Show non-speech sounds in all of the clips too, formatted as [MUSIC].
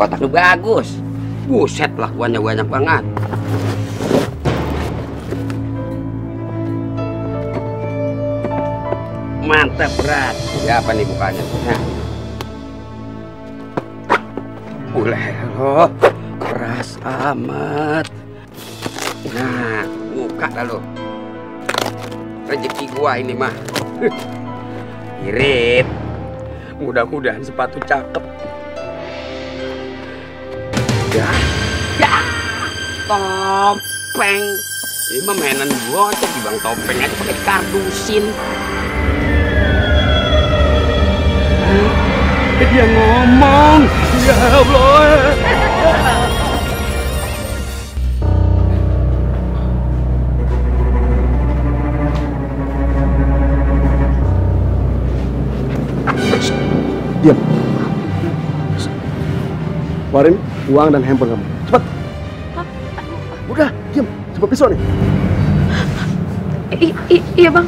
Kotak lu bagus. Buset lakuannya banyak banget. Mantap berat. Siapa nih bukanya? Nah. Ulelo, keras amat. Nah, buka lalu. Rezeki gua ini mah. [LAUGHS] Irit. Mudah-mudahan sepatu cakep. Ya, ya, topeng. Ini mah mainan bocah di bang topeng aja pakai kardusin. Dia ngomong, ya Allah. Diam. Keluarin uang dan handphone kamu. Cepat. Udah, diam. Cepat pisau nih. I, i, iya bang,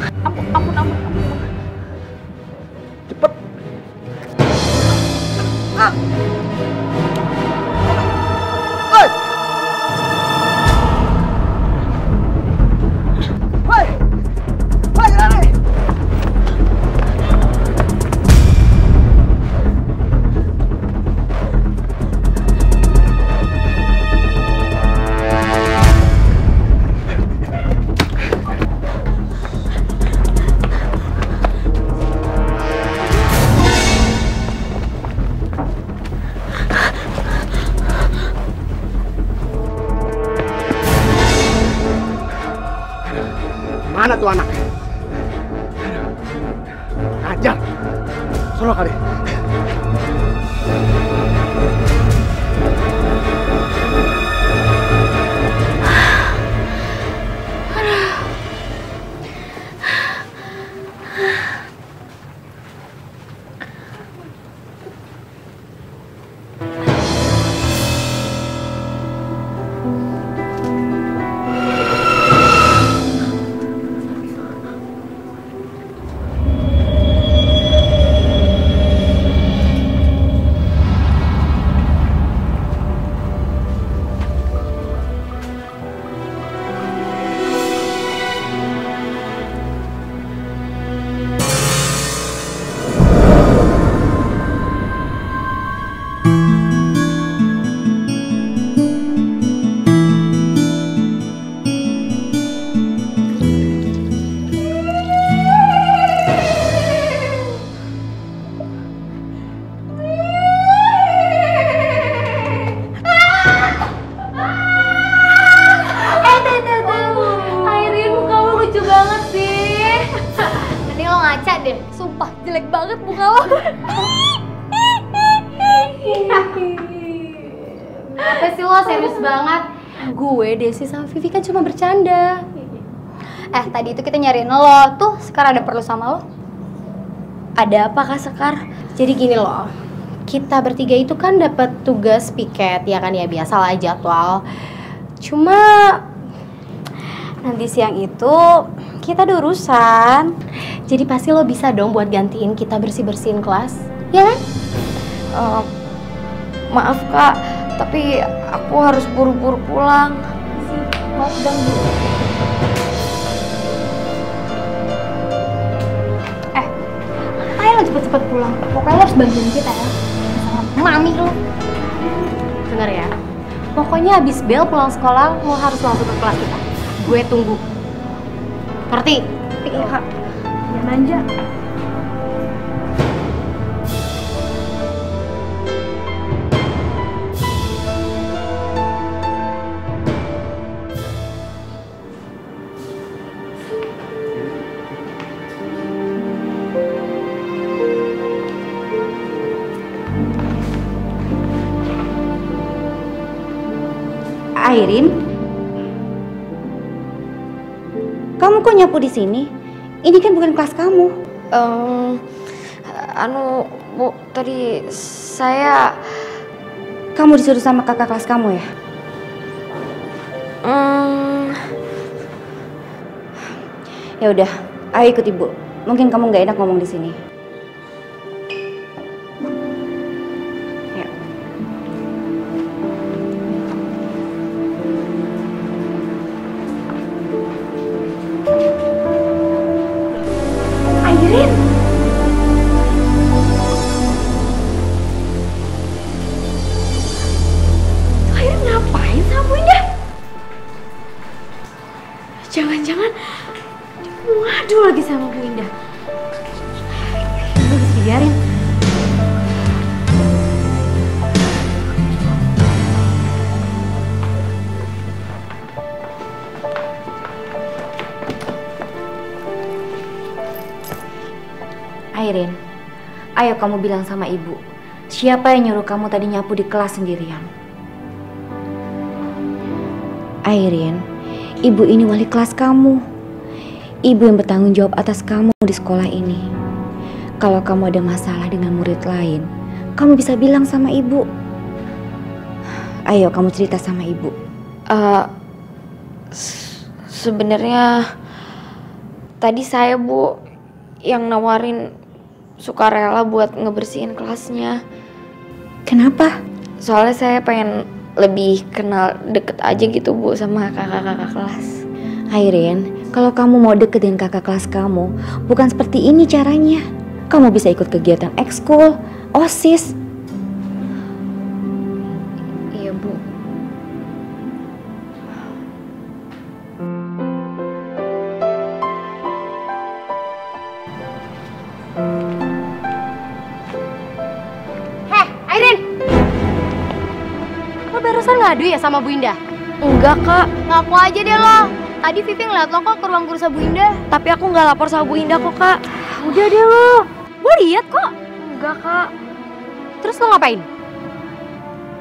tuh anak? Ajar. Solo kali. Cuma bercanda. Eh, tadi itu kita nyariin lo. Tuh, sekarang ada perlu sama lo. Ada apa Kak Sekar? Jadi gini loh, kita bertiga itu kan dapat tugas piket ya kan ya biasalah jadwal. Cuma nanti siang itu kita ada urusan. Jadi pasti lo bisa dong buat gantiin kita bersih-bersihin kelas, ya kan? Eh, maaf kak, tapi aku harus buru-buru pulang. Bu. Eh, ayo lo cepet-cepet pulang. Pokoknya lo harus bantuin kita ya. Sama mami lo. Dengar ya. Pokoknya habis bel pulang sekolah, lo harus langsung ke kelas kita. Gue tunggu. Ngerti? Iya, Kak. Jangan manja. Sini? Ini kan bukan kelas kamu. Em, anu bu tadi saya Kamu disuruh sama kakak kelas kamu ya? mm, Ya udah, ayo ikut ibu. Mungkin kamu nggak enak ngomong di sini. Kamu bilang sama ibu. Siapa yang nyuruh kamu tadi nyapu di kelas sendirian? Airin, ibu ini wali kelas kamu. Ibu yang bertanggung jawab atas kamu di sekolah ini. Kalau kamu ada masalah dengan murid lain, kamu bisa bilang sama ibu. Ayo kamu cerita sama ibu. S- sebenarnya tadi saya Bu yang nawarin sukarela buat ngebersihin kelasnya. Kenapa? Soalnya saya pengen lebih kenal deket aja gitu Bu sama kakak-kakak kelas. Airin, kalau kamu mau deket dengan kakak kelas kamu, bukan seperti ini caranya. Kamu bisa ikut kegiatan ekskul, OSIS. Ngadu ya sama Bu Indah? Enggak kak, Ngaku aja deh lo. Tadi Vivi ngeliat lo kok ke ruang guru sama Bu Indah. tapi aku nggak lapor sama Bu Indah kok kak. Udah deh lo. Gue liat kok. Enggak kak. Terus lo ngapain?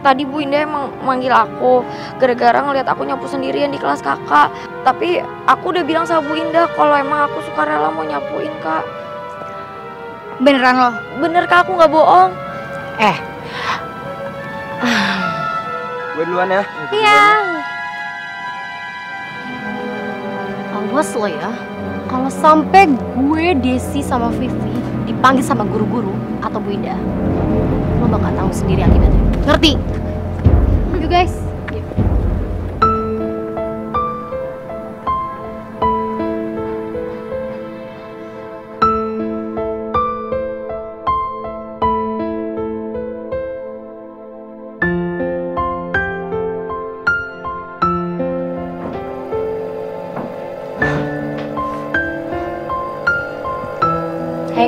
Tadi Bu Indah emang manggil aku gara-gara ngeliat aku nyapu sendirian di kelas kakak. Tapi aku udah bilang sama Bu Indah kalau emang aku suka rela mau nyapuin kak. Beneran lo? Bener kak aku nggak bohong. Eh, Gue duluan ya. Iya. Awas lo ya. Kalau sampai gue Desi sama Vivi dipanggil sama guru-guru atau Bu Indah, lo bakal tahu sendiri akibatnya. Ngerti? You guys.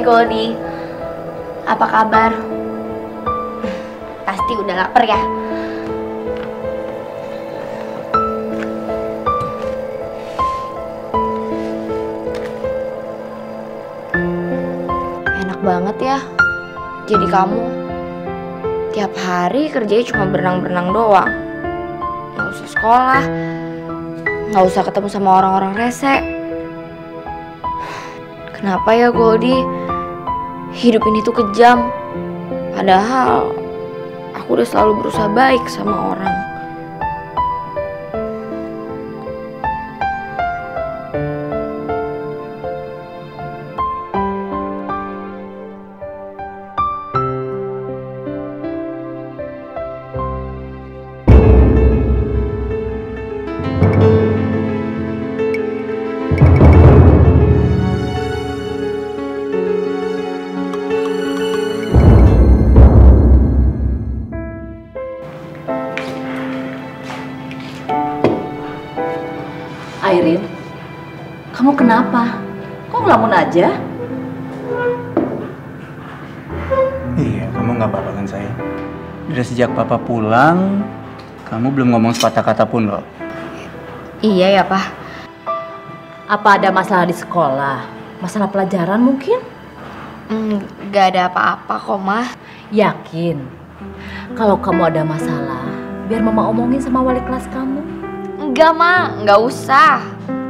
Goldie, apa kabar? Pasti udah lapar ya? Enak banget ya, jadi kamu tiap hari kerjanya cuma berenang-berenang doang. Nggak usah sekolah, nggak usah ketemu sama orang-orang rese. Kenapa ya Goldie? Hidup ini tuh kejam. Padahal aku udah selalu berusaha baik sama orang. Pulang, kamu belum ngomong sepatah kata pun loh. Iya ya, Pak. Apa ada masalah di sekolah? Masalah pelajaran mungkin? Hmm, gak ada apa-apa kok, Mah. Yakin? Kalau kamu ada masalah, biar mama omongin sama wali kelas kamu. Enggak, Ma. Nggak usah.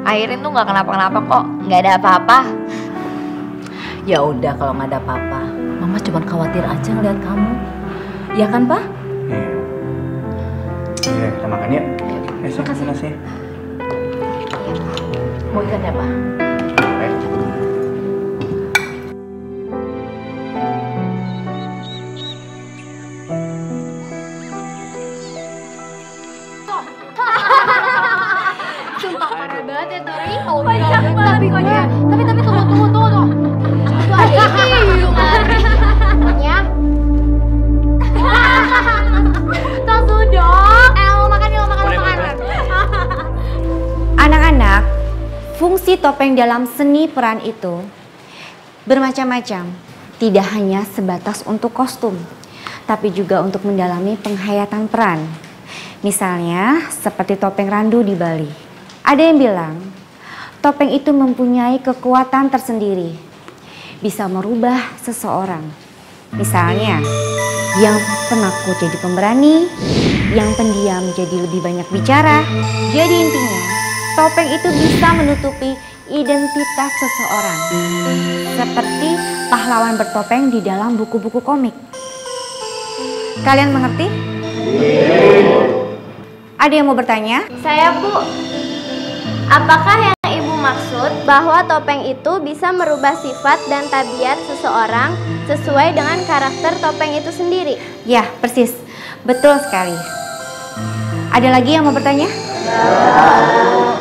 Airin tuh nggak kenapa-kenapa kok. Nggak ada apa-apa. Ya udah kalau nggak ada apa-apa, mama cuma khawatir aja ngeliat kamu. Ya kan, Pak? Iya. Iya, kita makan yuk. Eh, sayang, nasi. Mau ikan ya, Pak? Sumpah parah banget ya banget tapi tapi tapi tunggu tunggu tunggu ini pokoknya tos dong Fungsi topeng dalam seni peran itu bermacam-macam. Tidak hanya sebatas untuk kostum, tapi juga untuk mendalami penghayatan peran. Misalnya seperti topeng randu di Bali. Ada yang bilang topeng itu mempunyai kekuatan tersendiri. Bisa merubah seseorang. Misalnya, yang penakut jadi pemberani, yang pendiam jadi lebih banyak bicara. Jadi intinya, topeng itu bisa menutupi identitas seseorang. Seperti pahlawan bertopeng di dalam buku-buku komik. Kalian mengerti? Ada yang mau bertanya? Saya Bu, apakah yang Ibu maksud bahwa topeng itu bisa merubah sifat dan tabiat seseorang sesuai dengan karakter topeng itu sendiri? Ya, persis. Betul sekali. Ada lagi yang mau bertanya? Tuh,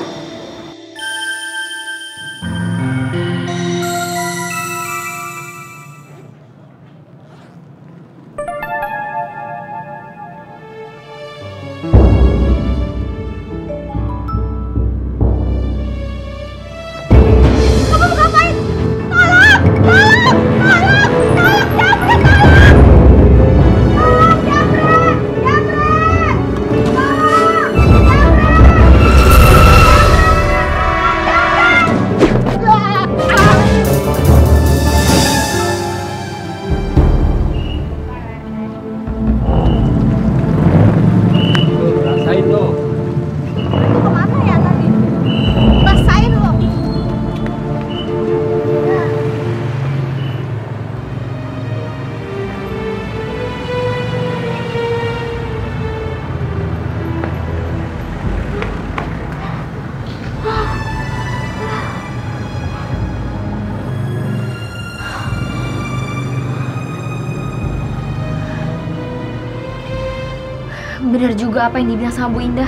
Benar juga apa yang dibilang sama Bu Indah.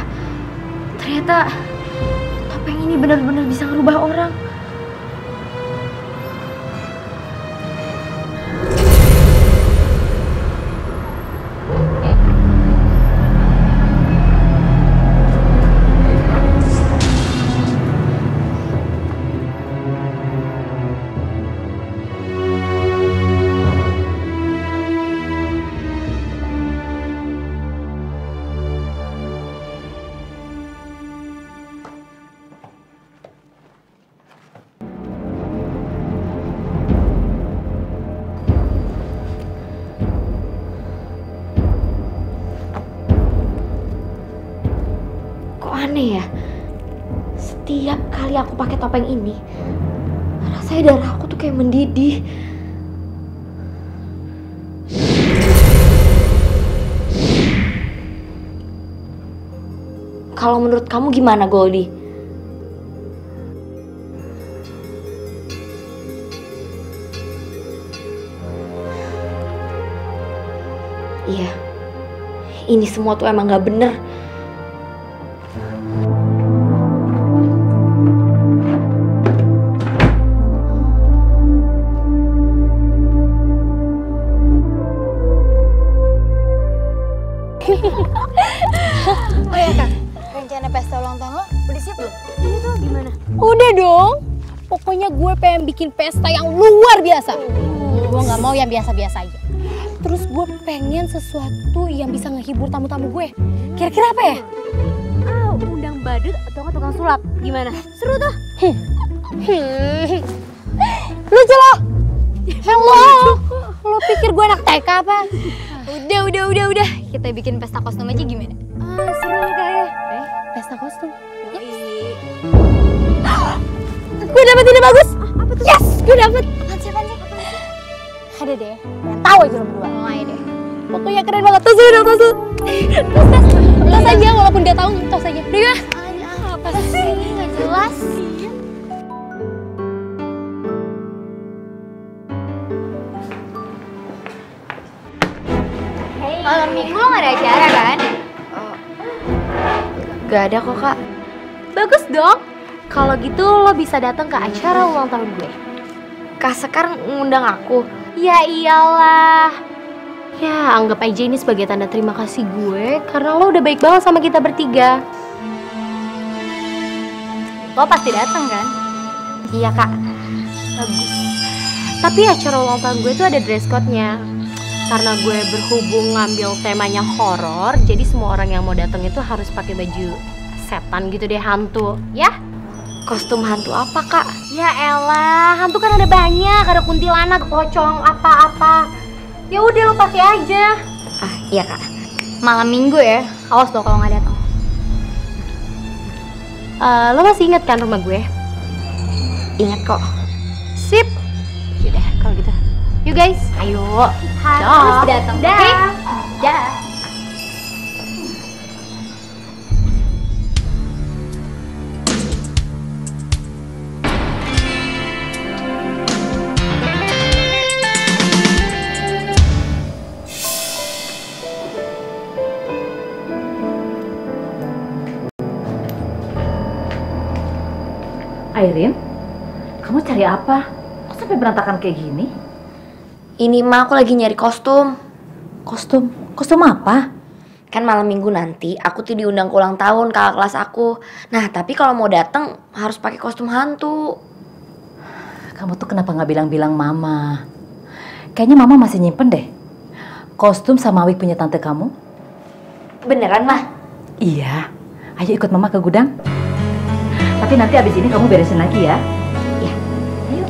Ternyata topeng ini benar-benar bisa ngerubah orang. Topeng ini, rasanya darah aku tuh kayak mendidih. Kalau menurut kamu gimana, Goldie? Iya, ini semua tuh emang gak bener. Biasa. Gue nggak mau yang biasa-biasa aja. Terus gue pengen sesuatu yang bisa ngehibur tamu-tamu gue. Kira-kira apa ya? Ah, undang badut atau nggak tukang sulap? Gimana? Seru tuh. Lucu lo. Hello. Lo pikir gue anak TK apa? Udah, udah, udah, udah. Kita bikin pesta kostum aja gimana? Ah, seru kayak. Eh, pesta kostum. gue dapet ide bagus. apa tuh? Yes, gue dapet. Ada deh. Yang tahu aja lo berdua. Oh, deh. Pokoknya keren banget. Tos dulu, tos dulu. Tos, tos. Tos aja, walaupun dia tahu, tos aja. Udah ya? Apa sih? Gak jelas. Malam minggu lo gak ada acara kan? Gak ada kok, Kak. Bagus dong. Kalau gitu lo bisa datang ke acara ulang tahun gue. Kak Sekar ngundang aku. Ya iyalah. Ya anggap aja ini sebagai tanda terima kasih gue karena lo udah baik banget sama kita bertiga. Lo pasti datang kan? Iya kak, bagus. Tapi acara ulang tahun gue tuh ada dress code-nya. Karena gue berhubung ngambil temanya horor, jadi semua orang yang mau datang itu harus pakai baju setan gitu deh hantu, ya? Kostum hantu apa kak? Ya elah, hantu kan ada banyak, ada kuntilanak, pocong, apa-apa. Ya udah lo pakai aja. Ah iya kak. Malam minggu ya, awas lo kalau nggak datang. Eh, lo masih inget kan rumah gue? Ingat kok. Sip. Yaudah, kalau gitu. You guys, ayo. Harus datang, Dah. oke? Dah. Airin, kamu cari apa? Kok sampai berantakan kayak gini? Ini mah aku lagi nyari kostum. Kostum? Kostum apa? Kan malam minggu nanti aku tuh diundang ke ulang tahun kakak kelas aku. Nah tapi kalau mau datang harus pakai kostum hantu. Kamu tuh kenapa nggak bilang-bilang mama? Kayaknya mama masih nyimpen deh. Kostum sama wig punya tante kamu? Beneran mah? Iya. Ayo ikut mama ke gudang. Tapi nanti abis ini kamu beresin lagi ya. Iya. Ayo.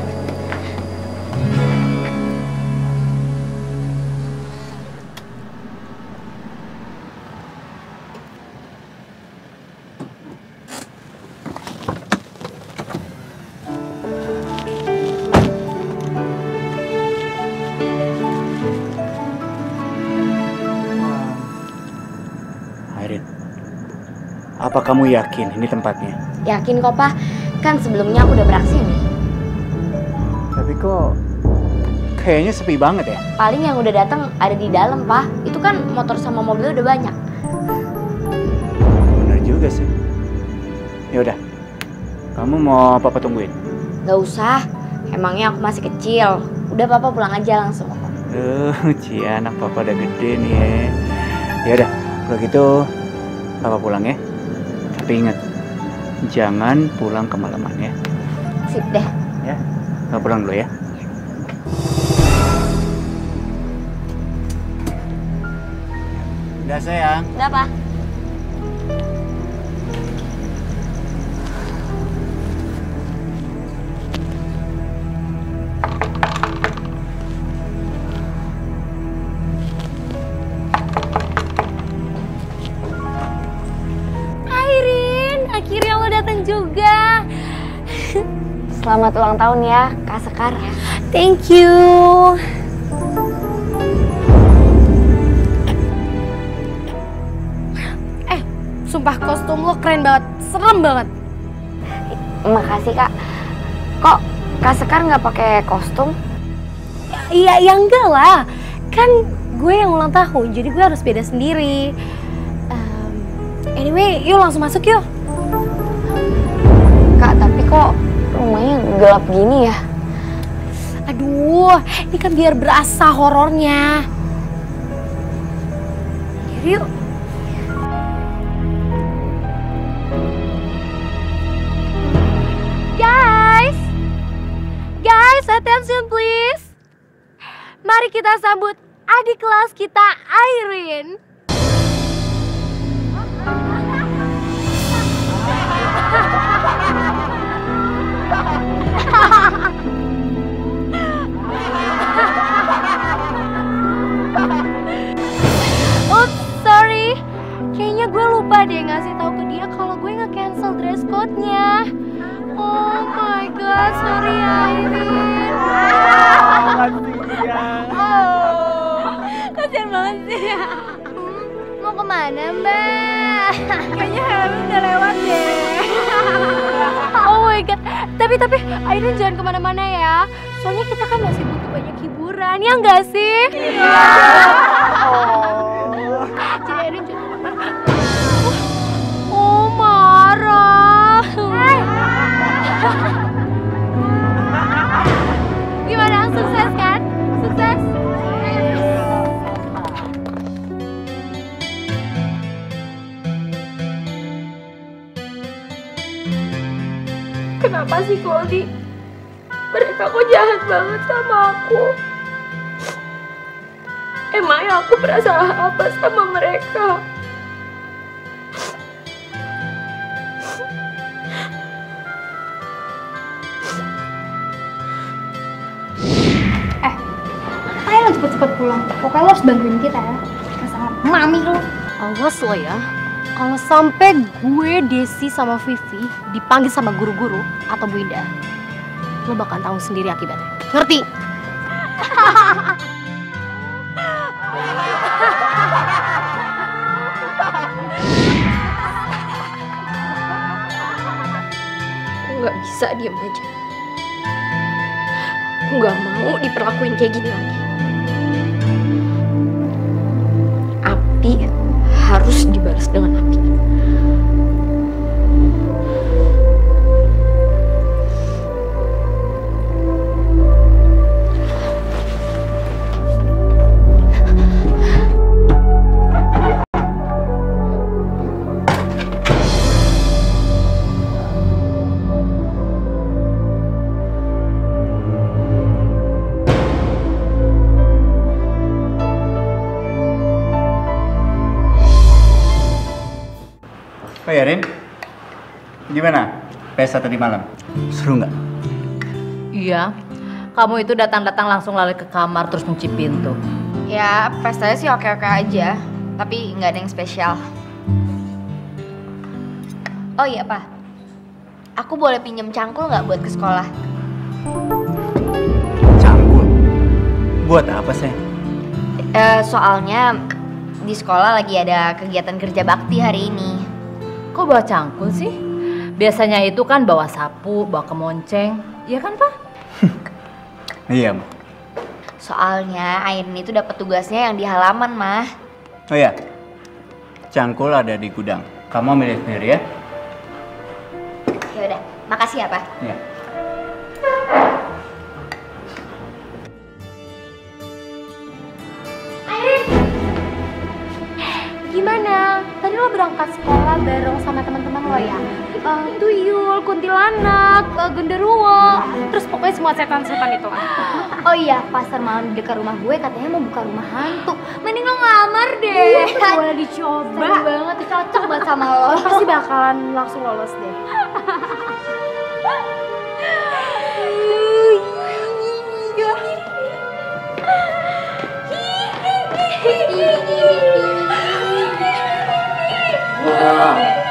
Airin, apa kamu yakin ini tempatnya? Yakin kok pak? Kan sebelumnya aku udah beraksi nih. Tapi kok kayaknya sepi banget ya? Paling yang udah datang ada di dalam pak. Itu kan motor sama mobil udah banyak. Bener juga sih. Ya udah, kamu mau papa tungguin? Gak usah. Emangnya aku masih kecil. Udah papa pulang aja langsung. Eh, [LAUGHS] cie anak papa udah gede nih ya. Ya udah, kalau gitu papa pulang ya. Tapi ingat, jangan pulang kemalaman ya. Sip deh. Ya, papa pulang dulu ya. Udah sayang. Udah pak. Selamat ulang tahun ya Kak Sekar. Thank you. Eh, sumpah kostum lo keren banget, serem banget. Makasih kak. Kok Kak Sekar nggak pakai kostum? Iya, ya enggak lah. Kan gue yang ulang tahun, jadi gue harus beda sendiri. Em, anyway, yuk langsung masuk yuk. Kak, tapi kok rumahnya gelap gini ya? Aduh, ini kan biar berasa horornya. Yuk. Guys, guys, attention please. Mari kita sambut adik kelas kita, Airin. Kayaknya gue lupa deh ngasih tahu ke dia kalau gue nge-cancel dress code-nya. Oh my god, sorry ya Airin. Oh, kasihan banget sih ya. Mau ke mana mbak? Kayaknya helm udah lewat deh. oh my god. Tapi tapi Airin jangan ke mana-mana ya. Soalnya kita kan masih butuh banyak hiburan, ya nggak sih? Iya. Jadi Airin jangan Oh Gimana? Sukses kan? Sukses? Kenapa sih Koldi? Mereka kok jahat banget sama aku. Emangnya aku merasa apa sama mereka? Cepet-cepet pulang. Pokoknya lo harus bantuin kita ya. Kita sama mami lo. Awas lo ya. Kalau sampai gue Desi sama Vivi dipanggil sama guru-guru atau Bu Indah, lo bakal tahu sendiri akibatnya. Ngerti? Nggak bisa diem aja. Aku nggak mau diperlakuin kayak gini lagi. Harus dibalas dengan api. Gimana pesta tadi malam? Seru nggak? Iya, kamu itu datang-datang langsung lari ke kamar terus kunci pintu. Ya, pestanya sih oke-oke aja, tapi nggak ada yang spesial. Oh iya, Pak. Aku boleh pinjem cangkul nggak buat ke sekolah? Cangkul. Buat apa sih? Eh, soalnya di sekolah lagi ada kegiatan kerja bakti hari ini. Kok bawa cangkul sih? Biasanya itu kan bawa sapu, bawa kemonceng. Iya kan, Pak? [LAUGHS] Iya. Ma. Soalnya Airin itu dapat tugasnya yang di halaman, mah. Oh ya, cangkul ada di gudang. Kamu ambil sendiri ya? Ya udah, makasih ya, Pak. Iya. lo berangkat sekolah bareng sama teman-teman lo ya? Uh, tuyul kuntilanak uh, genderuwo. Terus pokoknya semua setan-setan itu oh iya pasar malam di dekat rumah gue katanya mau buka rumah hantu. Mending lo ngamar deh. Uh, boleh dicoba. Seru banget cocok banget sama lo. [LAUGHS] Pasti bakalan langsung lolos deh. Hee hee hee Amém.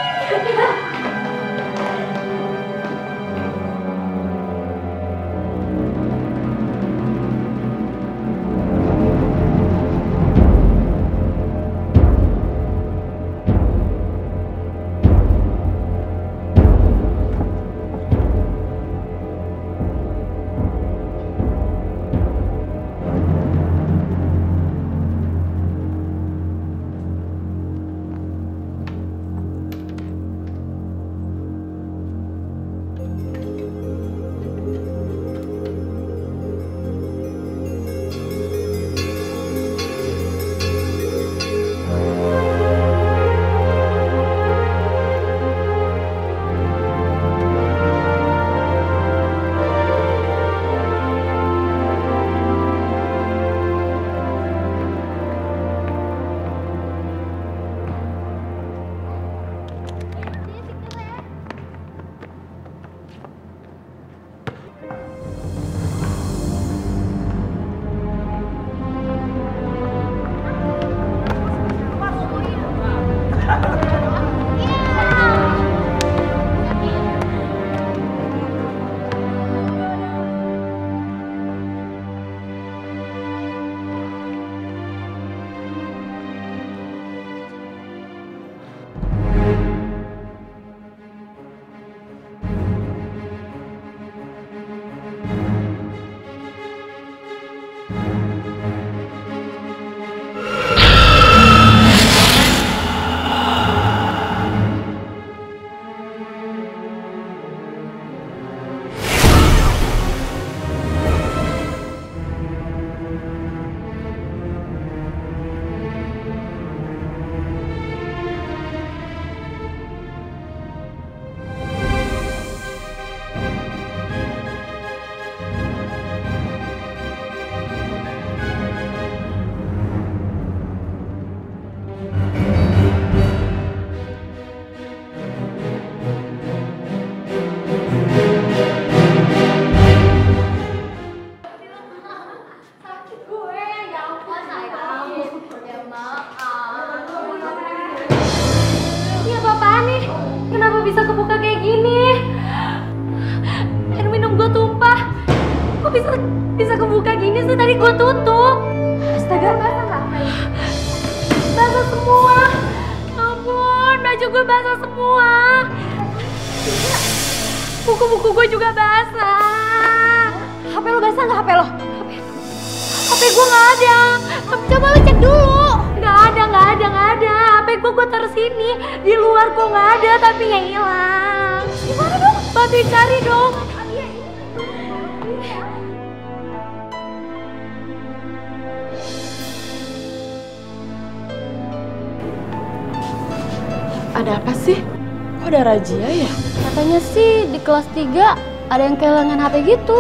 Razia ya? Katanya sih di kelas 3 ada yang kehilangan HP gitu.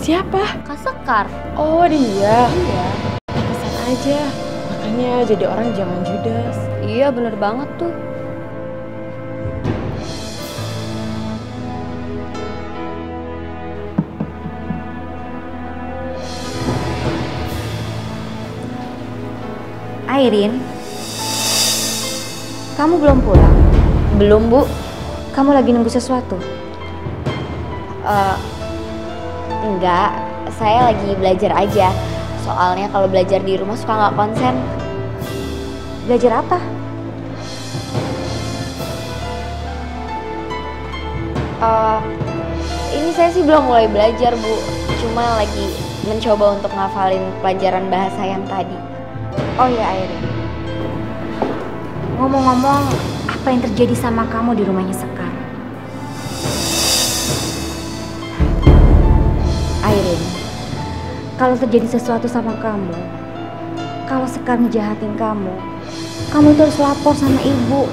Siapa? Kak Sekar. Oh dia. Iya. Pesan aja. Makanya jadi orang jangan judes. Iya bener banget tuh. Airin, kamu belum pulang? Belum, Bu. Kamu lagi nunggu sesuatu? Eh, enggak, saya lagi belajar aja. Soalnya kalau belajar di rumah suka nggak konsen. Belajar apa? Eh, ini saya sih belum mulai belajar, Bu. Cuma lagi mencoba untuk ngafalin pelajaran bahasa yang tadi. Oh ya Airin. Ngomong-ngomong, apa yang terjadi sama kamu di rumahnya Sekar? Airin, kalau terjadi sesuatu sama kamu, kalau Sekar ngejahatin kamu, kamu itu harus lapor sama ibu.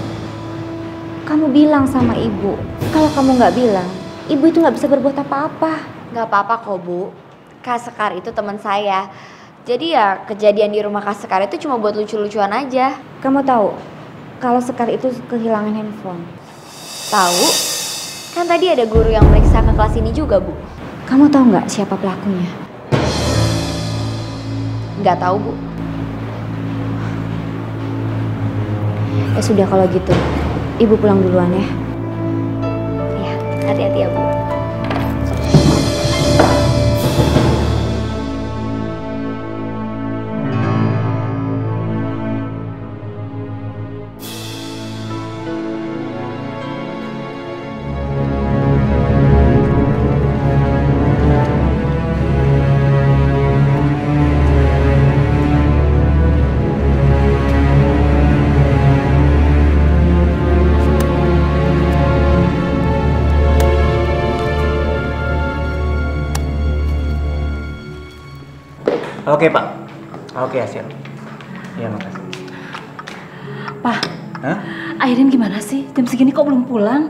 Kamu bilang sama ibu. Kalau kamu nggak bilang, ibu itu nggak bisa berbuat apa-apa. Nggak apa-apa kok, Bu. Kak Sekar itu teman saya. Jadi ya kejadian di rumah Kak Sekar itu cuma buat lucu-lucuan aja. Kamu tahu, kalau Sekar itu kehilangan handphone. Tahu? Kan tadi ada guru yang meriksa ke kelas ini juga, Bu. Kamu tahu nggak siapa pelakunya? Nggak tahu, Bu. Ya sudah kalau gitu, ibu pulang duluan ya. Ya, hati-hati ya, Bu. Oke pak. Oke hasil. Iya makasih. Pak, Hah? Airin gimana sih? Jam segini kok belum pulang?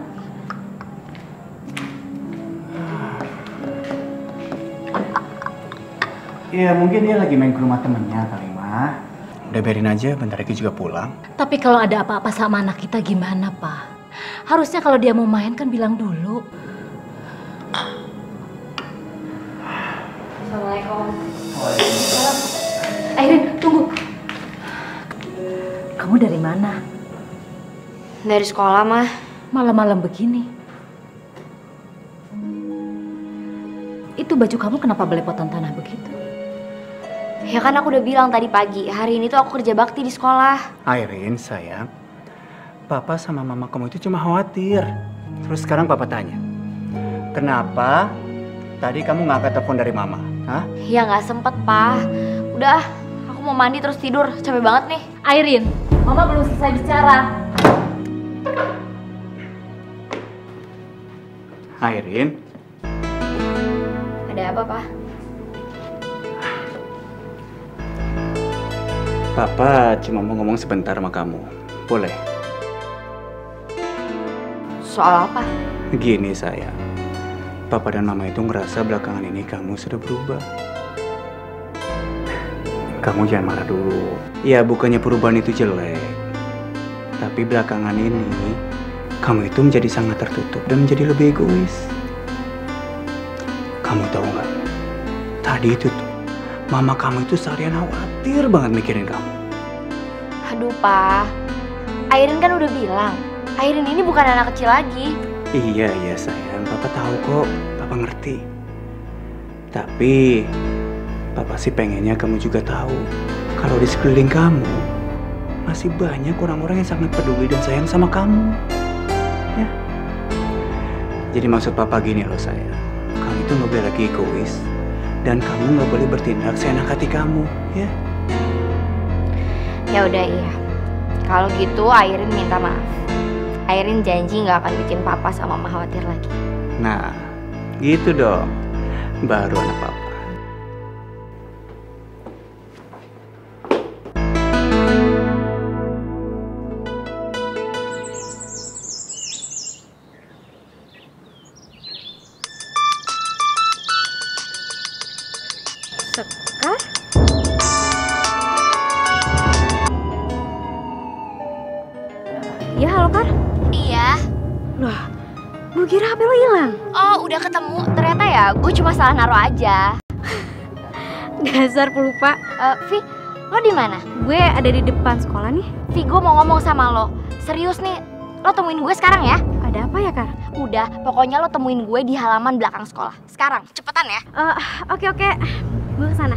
Iya mungkin dia lagi main ke rumah temennya kali mah. Udah biarin aja, bentar lagi juga pulang. Tapi kalau ada apa-apa sama anak kita gimana, Pak? Harusnya kalau dia mau main kan bilang dulu. Assalamualaikum. Kamu dari mana? Dari sekolah, mah. Malam-malam begini. Itu baju kamu kenapa belepotan tanah begitu? Ya kan aku udah bilang tadi pagi, hari ini tuh aku kerja bakti di sekolah. Airin sayang, papa sama mama kamu itu cuma khawatir. Terus sekarang papa tanya, kenapa tadi kamu nggak angkat telepon dari mama? Hah? Ya nggak sempet, Pak. Udah, aku mau mandi terus tidur. Capek banget nih. Airin, Mama belum selesai bicara. Airin, Ada apa, Pak? papa cuma mau ngomong sebentar sama kamu. Boleh? Soal apa? Gini sayang, papa dan mama itu ngerasa belakangan ini kamu sudah berubah. Kamu jangan marah dulu. Ya bukannya perubahan itu jelek. Tapi belakangan ini, kamu itu menjadi sangat tertutup dan menjadi lebih egois. Kamu tahu nggak? Tadi itu tuh, mama kamu itu seharian khawatir banget mikirin kamu. Aduh, Pak. Airin kan udah bilang, Airin ini bukan anak kecil lagi. Iya, iya sayang. Papa tahu kok. Papa ngerti. Tapi, Papa sih pengennya kamu juga tahu. Kalau di sekeliling kamu, masih banyak orang-orang yang sangat peduli dan sayang sama kamu. Ya. Jadi maksud Papa gini loh sayang. Kamu itu nggak boleh lagi egois. Dan kamu nggak boleh bertindak seenak hati kamu, ya. Ya udah iya. Kalau gitu Airin minta maaf. Airin janji nggak akan bikin papa sama mama khawatir lagi. Nah, gitu dong. Baru anak Papa. Dasar pelupa. Eh, Vi, lo di mana? Gue ada di depan sekolah nih. Vi, gue mau ngomong sama lo. Serius nih, lo temuin gue sekarang ya. Ada apa ya, Kar? Udah, pokoknya lo temuin gue di halaman belakang sekolah. Sekarang, cepetan ya. Eh, oke oke. Gue ke sana.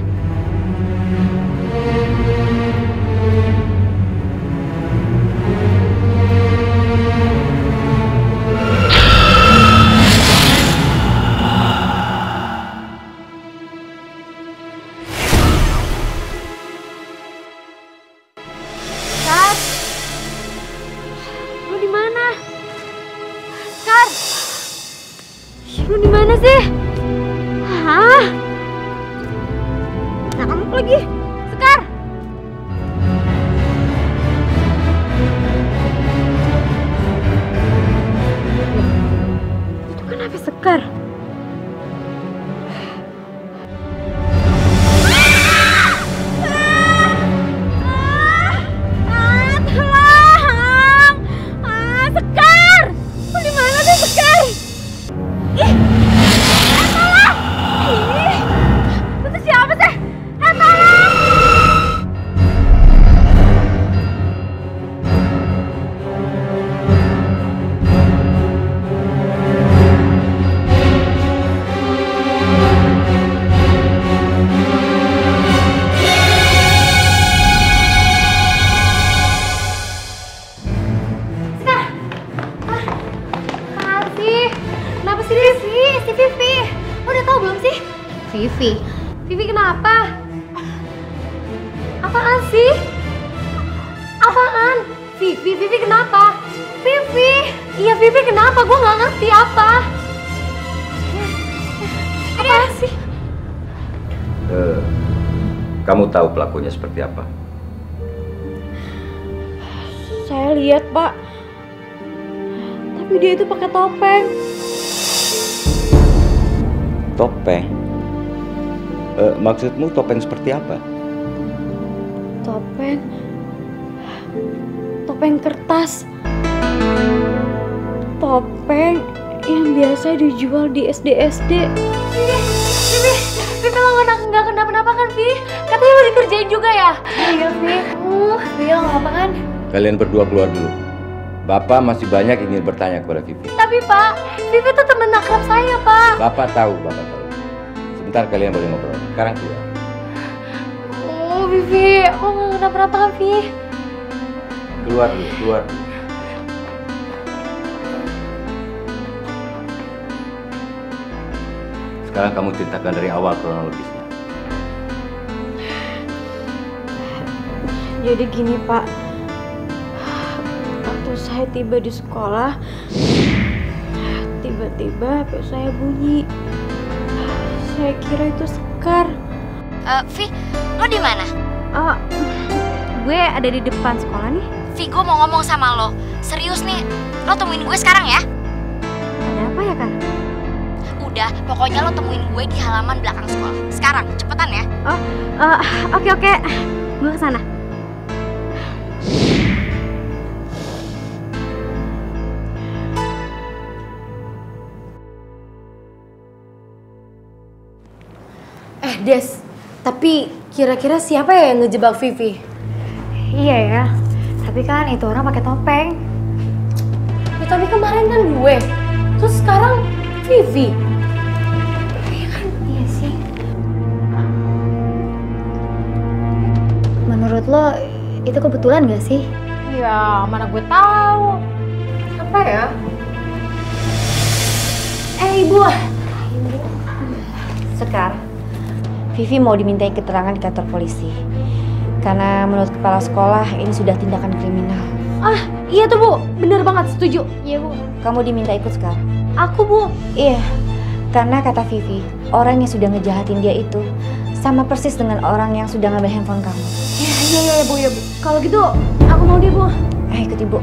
Seperti apa? Saya lihat, Pak. Tapi dia itu pakai topeng. Topeng. Eh, maksudmu topeng seperti apa? Topeng. Topeng kertas. Topeng yang biasa dijual di SD-SD. Vivi, Vivi lo nggak nggak kenapa-napa kan, Vi? Katanya mau dikerjain juga ya? Iya, Vi. Uh, Vi lo nggak apa kan? Kalian berdua keluar dulu. Bapak masih banyak ingin bertanya kepada Vivi. Tapi Pak, Vivi tuh temen akrab saya, Pak. Bapak tahu, Bapak tahu. Sebentar kalian boleh ngobrol. Sekarang keluar. Oh, Vivi, lo nggak kenapa-napa kan, Vi? Keluar dulu, keluar dulu. Sekarang kamu ceritakan dari awal kronologisnya. Jadi gini pak, waktu saya tiba di sekolah, tiba-tiba HP saya bunyi. Saya kira itu Sekar. Eh, Vi, lo di mana? Oh, gue ada di depan sekolah nih. Vi, gue mau ngomong sama lo. Serius nih, lo temuin gue sekarang ya. Ada apa ya Kak? Udah, pokoknya lo temuin gue di halaman belakang sekolah. Sekarang, cepetan ya. Oh, eh, oke oke, gue ke sana. Eh, Des, tapi kira-kira siapa ya yang ngejebak Vivi? Iya ya, tapi kan itu orang pakai topeng. Ya, tapi kemarin kan gue. Terus sekarang Vivi. Menurut lo itu kebetulan gak sih? Ya, mana gue tahu. Apa ya? Eh ibu, Sekar, Vivi mau dimintai keterangan di kantor polisi. Karena menurut kepala sekolah ini sudah tindakan kriminal. Ah, iya tuh bu, bener banget setuju. iya bu. Kamu diminta ikut Sekar. Aku bu, Iya, karena kata Vivi, orang yang sudah ngejahatin dia itu sama persis dengan orang yang sudah ngambil handphone kamu. Iya iya iya bu ya bu. Kalau gitu, aku mau deh bu. Ayo ikut ibu.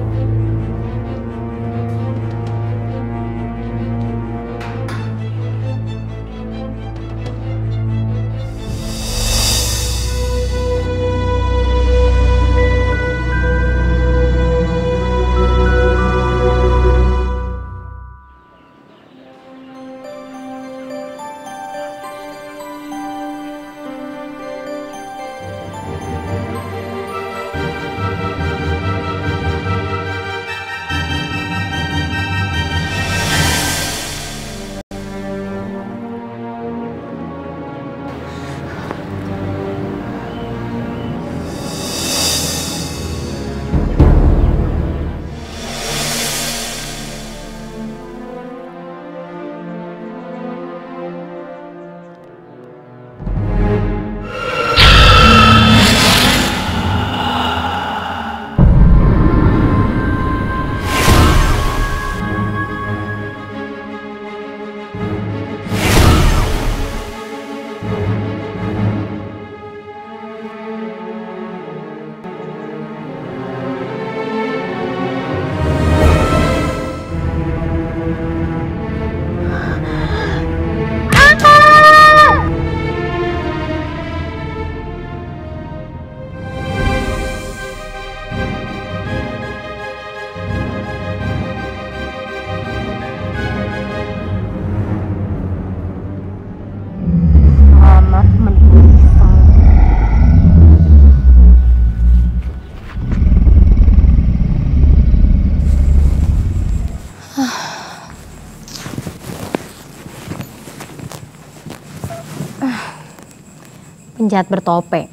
Penjahat bertopeng.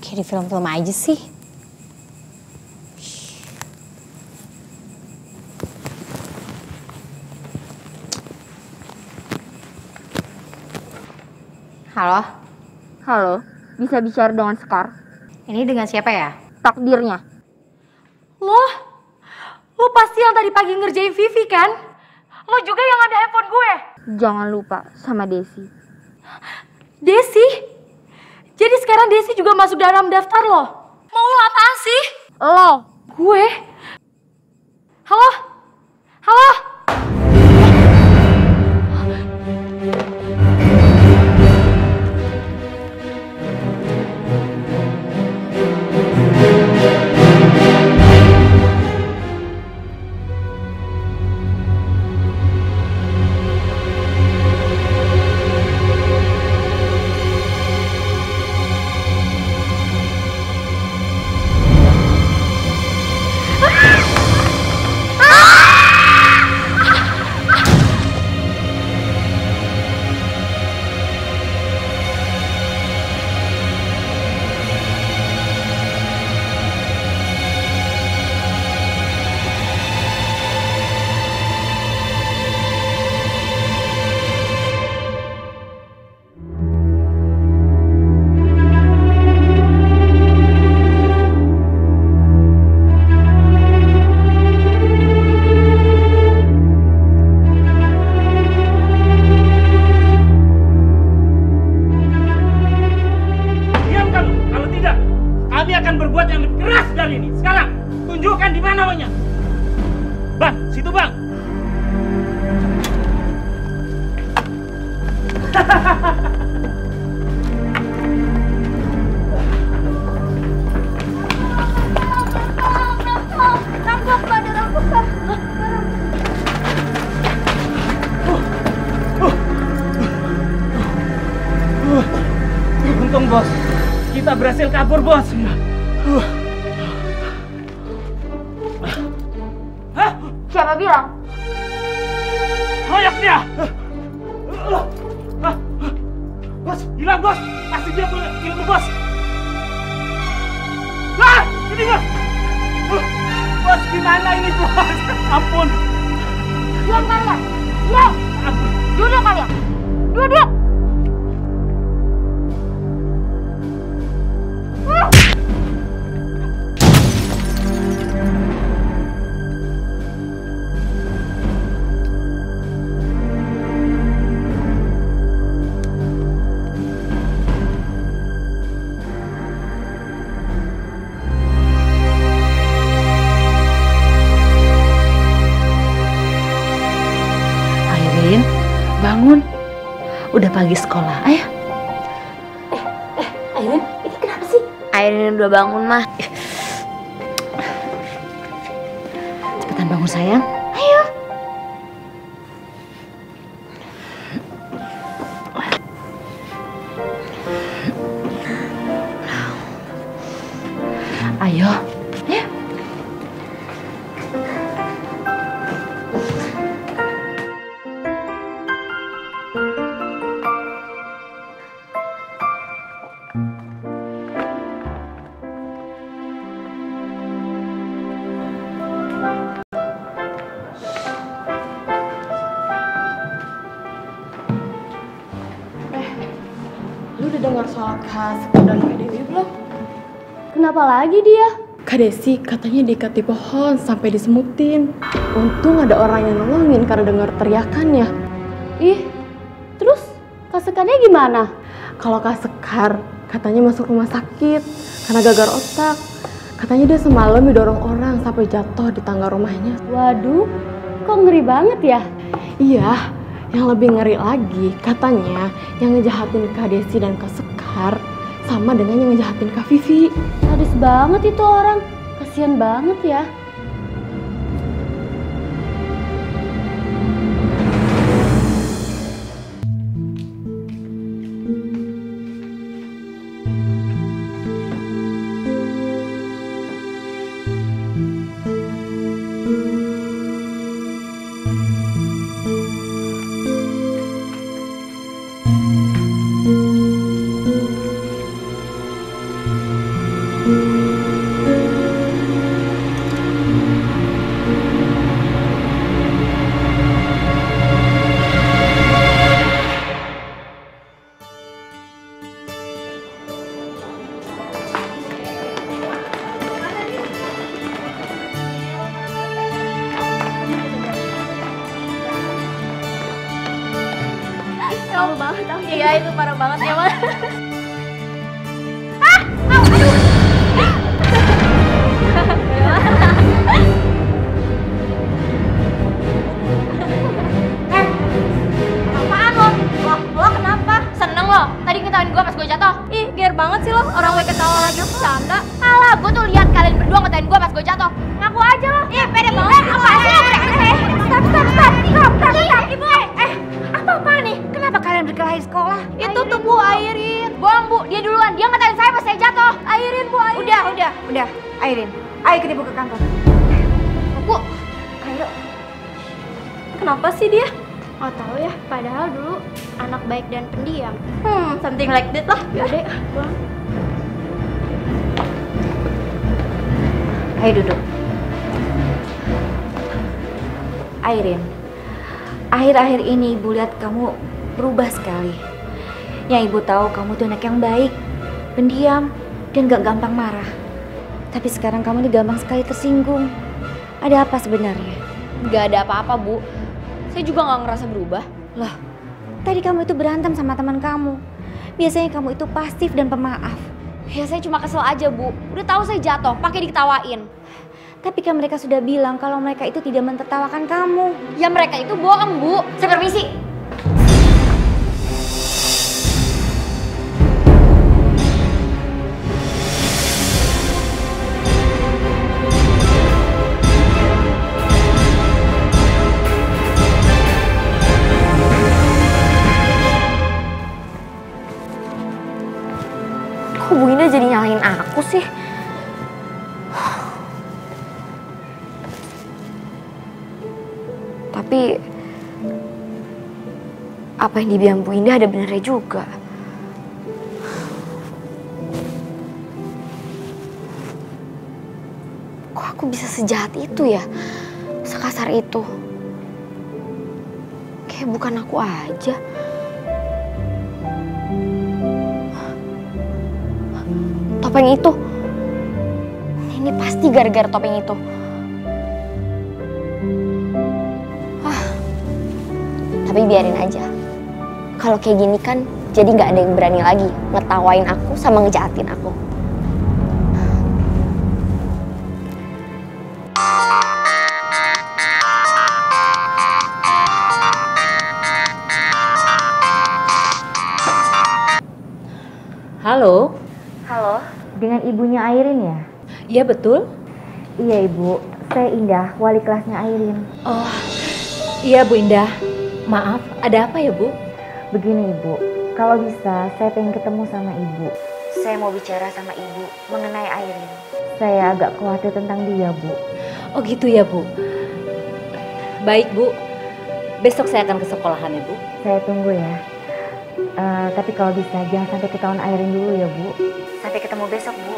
Kayak di film-film aja sih. Halo? Halo, bisa bicara dengan Sekar? Ini dengan siapa ya? Takdirnya. Lo? Lo pasti yang tadi pagi ngerjain Vivi kan? Lo juga yang ada handphone gue? Jangan lupa sama Desi. Desi? Jadi sekarang Desi juga masuk dalam daftar lo? Mau lo apaan sih? Lo, Gue? Halo? Halo? Berhasil kabur bos. Pagi sekolah, ayo. Airin, ini kenapa sih? Airin udah bangun mah. Cepetan bangun sayang. Kenapa lagi dia? Kak Desi katanya diikat di pohon sampai disemutin. Untung ada orang yang nolongin karena dengar teriakannya. Ih, terus Kak Sekarnya gimana? Kalau Kak Sekar katanya masuk rumah sakit karena gagal otak. Katanya dia semalam didorong orang sampai jatuh di tangga rumahnya. Waduh, kok ngeri banget ya? Iya, yang lebih ngeri lagi katanya yang ngejahatin Kak Desi dan Kak Sekar sama dengan yang ngejahatin Kak Vivi. Banget itu orang. Kasian banget ya. Lihat kamu berubah sekali. Yang ibu tahu kamu tuh anak yang baik, pendiam, dan gak gampang marah. Tapi sekarang kamu ini gampang sekali tersinggung. Ada apa sebenarnya? Gak ada apa-apa, Bu. Saya juga nggak ngerasa berubah. Loh, tadi kamu itu berantem sama teman kamu. Biasanya kamu itu pasif dan pemaaf. Ya saya cuma kesel aja, Bu. Udah tahu saya jatuh, pakai diketawain. Tapi kan mereka sudah bilang kalau mereka itu tidak mentertawakan kamu. Ya mereka itu bohong, Bu. Saya permisi. Apa yang dibilang Bu Indah ada benernya juga. Kok aku bisa sejahat itu ya? Sekasar itu. Kayak bukan aku aja. Topeng itu. Ini pasti gara-gara topeng itu. Ah. Tapi biarin aja. Kalau kayak gini kan jadi nggak ada yang berani lagi ngetawain aku sama ngejahatin aku. Halo? Halo, dengan ibunya Airin ya? Iya betul. Iya ibu, saya Indah, wali kelasnya Airin. Oh, iya Bu Indah. Maaf, ada apa ya Bu? Begini ibu, kalau bisa saya pengen ketemu sama ibu. Saya mau bicara sama ibu mengenai Airin. Saya agak khawatir tentang dia bu. Oh gitu ya Bu. Baik Bu, besok saya akan ke sekolahan ya Bu. Saya tunggu ya. Eh, tapi kalau bisa jangan sampai ketahuan Airin dulu ya bu. Sampai ketemu besok bu.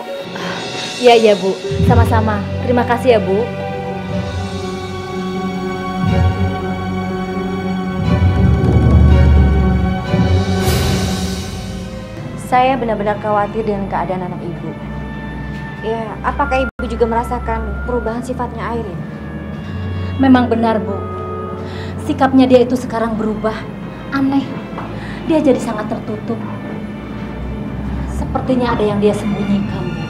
Iya iya Bu, sama-sama. Terima kasih ya Bu. Saya benar-benar khawatir dengan keadaan anak ibu. Ya, apakah ibu juga merasakan perubahan sifatnya Airin? Memang benar Bu. Sikapnya dia itu sekarang berubah. Aneh. Dia jadi sangat tertutup. Sepertinya ada yang dia sembunyikan. Bu.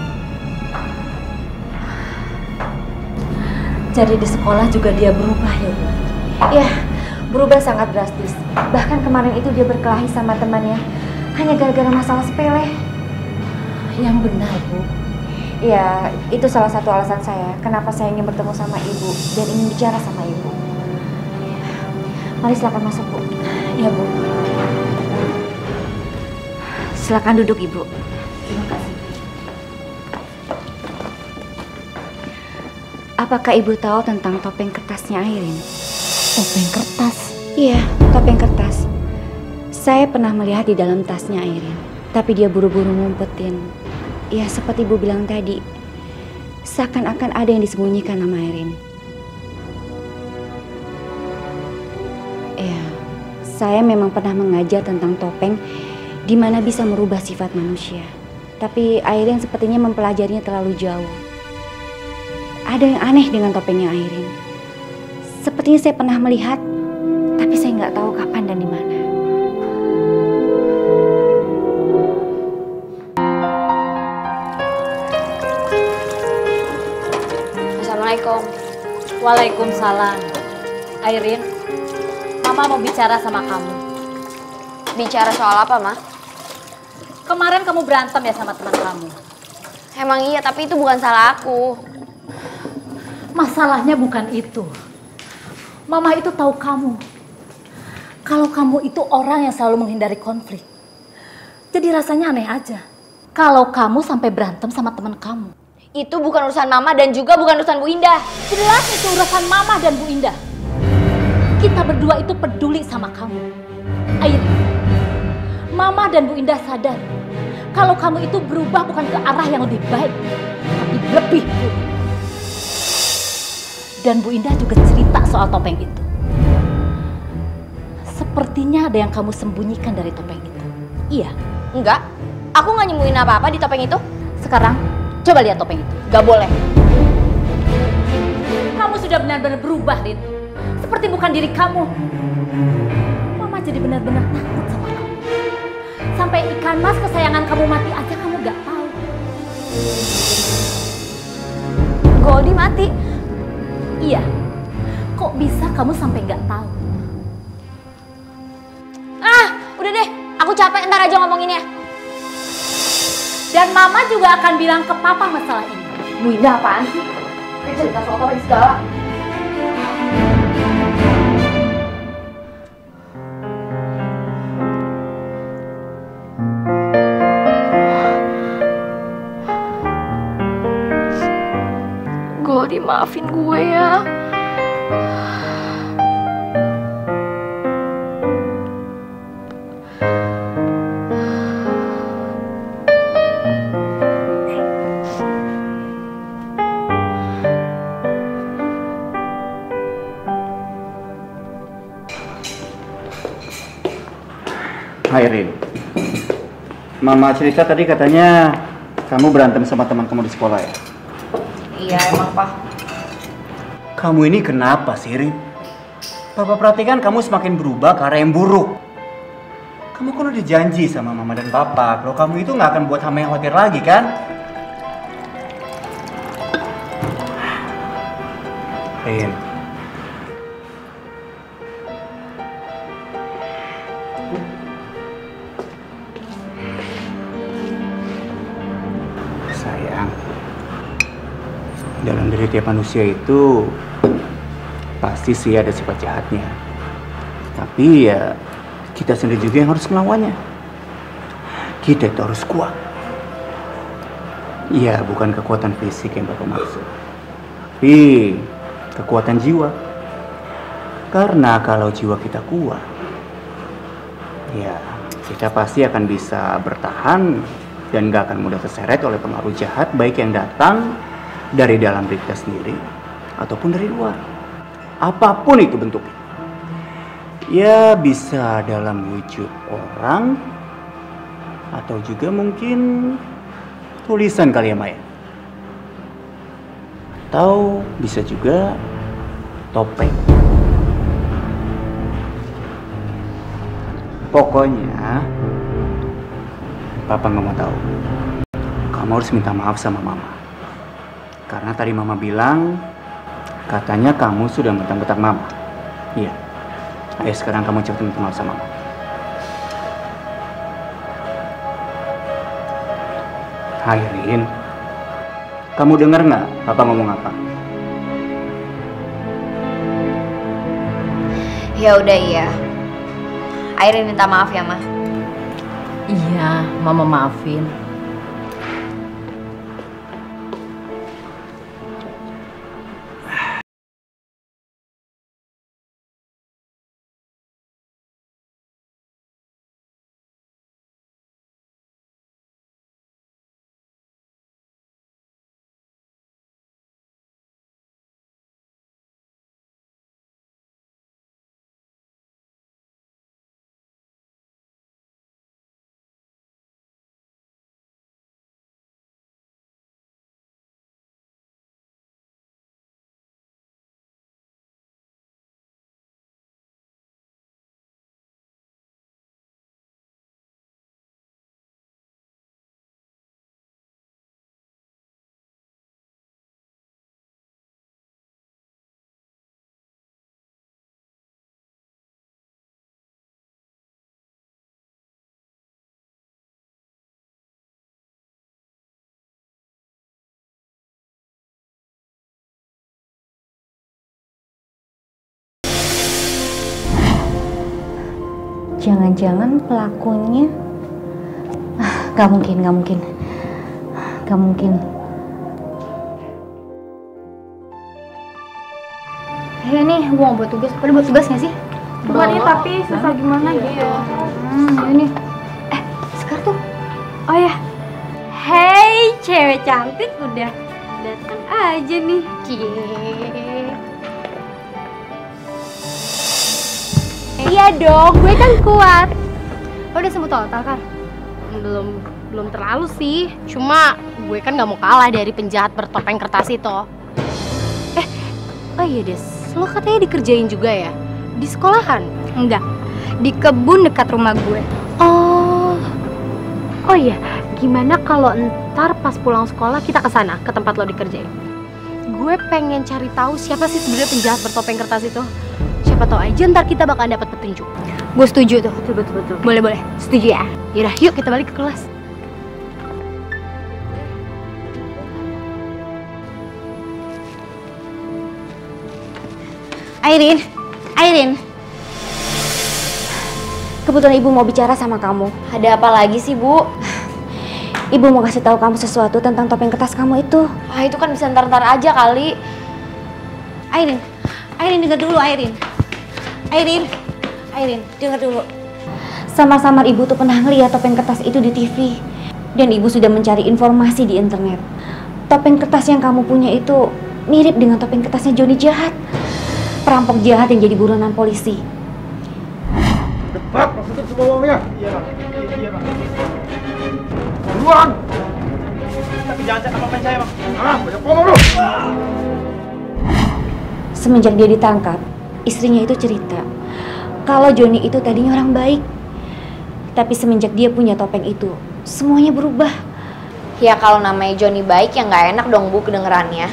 Jadi di sekolah juga dia berubah ya Bu. Ya, berubah sangat drastis. Bahkan kemarin itu dia berkelahi sama temannya hanya gara-gara masalah sepele. Yang benar Bu. Ya, itu salah satu alasan saya kenapa saya ingin bertemu sama ibu dan ingin bicara sama ibu. Mari silakan masuk bu. Ya Bu. Silakan duduk ibu. Terima kasih. Apakah ibu tahu tentang topeng kertasnya Airin? Topeng kertas? Iya, topeng kertas. Saya pernah melihat di dalam tasnya Airin, tapi dia buru-buru ngumpetin. Ya, seperti ibu bilang tadi, seakan-akan ada yang disembunyikan sama Airin. Ya, saya memang pernah mengajar tentang topeng di mana bisa merubah sifat manusia. Tapi Airin sepertinya mempelajarinya terlalu jauh. Ada yang aneh dengan topengnya Airin. Sepertinya saya pernah melihat, tapi saya nggak tahu kapan dan di mana. Waalaikumsalam. Airin, Mama mau bicara sama kamu. Bicara soal apa, Ma? Kemarin kamu berantem ya sama teman kamu. Emang iya, tapi itu bukan salah aku. Masalahnya bukan itu. Mama itu tahu kamu. Kalau kamu itu orang yang selalu menghindari konflik. Jadi rasanya aneh aja. Kalau kamu sampai berantem sama teman kamu. Itu bukan urusan Mama dan juga bukan urusan Bu Indah. Jelas itu urusan Mama dan Bu Indah. Kita berdua itu peduli sama kamu. Airin, Mama dan Bu Indah sadar kalau kamu itu berubah bukan ke arah yang lebih baik, tapi lebih buruk. Dan Bu Indah juga cerita soal topeng itu. Sepertinya ada yang kamu sembunyikan dari topeng itu. Iya. Enggak, aku nggak nyembuhin apa-apa di topeng itu. Sekarang coba lihat topeng itu. Gak boleh. Kamu sudah benar-benar berubah, Lin. Seperti bukan diri kamu. Mama jadi benar-benar takut sama kamu. Sampai ikan mas kesayangan kamu mati aja kamu gak tahu. Goldie mati. Iya. Kok bisa kamu sampai gak tahu? Ah, udah deh. Aku capek ntar aja ngomonginnya. Dan mama juga akan bilang ke papa masalah ini. Bu Indah apaan sih? Kayak cerita soal topeng segala. Goldie maafin gue ya. Mama cerita tadi katanya kamu berantem sama teman kamu di sekolah ya? Iya emang pak. Kamu ini kenapa sih Rin? Papa perhatikan kamu semakin berubah ke arah yang buruk. Kamu kan udah janji sama mama dan papa kalau kamu itu nggak akan buat hama yang khawatir lagi kan? Rin. Dalam diri tiap manusia itu pasti sih ada sifat jahatnya. Tapi ya kita sendiri juga yang harus melawannya. Kita itu harus kuat. Iya, bukan kekuatan fisik yang Bapak maksud. Tapi kekuatan jiwa. Karena kalau jiwa kita kuat, ya kita pasti akan bisa bertahan dan gak akan mudah terseret oleh pengaruh jahat baik yang datang dari dalam diri kita sendiri ataupun dari luar. Apa pun itu bentuknya. Ya bisa dalam wujud orang atau juga mungkin tulisan kali ya Maya. Atau bisa juga topeng. Pokoknya Papa nggak mau tahu. Kamu harus minta maaf sama Mama. Karena tadi Mama bilang katanya kamu sudah mentang-mentang Mama. Iya. Ayo sekarang kamu cepat minta maaf sama Mama. Hai Rin. Kamu dengar nggak Papa ngomong apa? Ya udah iya. Airin minta maaf ya, Ma. Iya, Mama maafin. Jangan-jangan pelakunya ah, Gak mungkin, gak mungkin Gak mungkin Ya nih, gue mau buat tugas. Pada buat tugas gak sih? Bukannya tapi susah gimana gitu. Hmm, ini. Eh, sekarang tuh. Oh ya. Hey, cewek cantik udah datang aja nih. Cie. Iya dong, gue kan kuat. Lo udah sembuh total kan? Belum belum terlalu sih. Cuma gue kan nggak mau kalah dari penjahat bertopeng kertas itu. Eh, oh iya Des, lo katanya dikerjain juga ya? Di sekolahan? Enggak, di kebun dekat rumah gue. Oh. Oh iya, gimana kalau ntar pas pulang sekolah kita ke sana ke tempat lo dikerjain? Gue pengen cari tahu siapa sih sebenarnya penjahat bertopeng kertas itu. Siapa tahu aja ntar kita bakal dapat petunjuk. Gue setuju tuh. Betul betul betul. Boleh boleh, setuju ya. Yaudah, yuk kita balik ke kelas. Airin, Airin. Kebetulan ibu mau bicara sama kamu. Ada apa lagi sih, Bu? Ibu mau kasih tahu kamu sesuatu tentang topeng kertas kamu itu. Ah, itu kan bisa ntar-ntar aja kali. Airin, Airin dengar dulu Airin. Airin, Airin dengar dulu. Samar-samar ibu tuh pernah ngeliat topeng kertas itu di TV. Dan ibu sudah mencari informasi di internet. Topeng kertas yang kamu punya itu mirip dengan topeng kertasnya Joni Jahat. Perampok jahat yang jadi buronan polisi. Maksudnya Tutup semua uangnya. Iya bang. Iya bang. Buruan. Tapi jangan cakap apa saya bang. Ah, banyak ngomong lu. Semenjak dia ditangkap, istrinya itu cerita kalau Joni itu tadinya orang baik. Tapi semenjak dia punya topeng itu, semuanya berubah. Ya kalau namanya Joni baik ya nggak enak dong bu kedengerannya.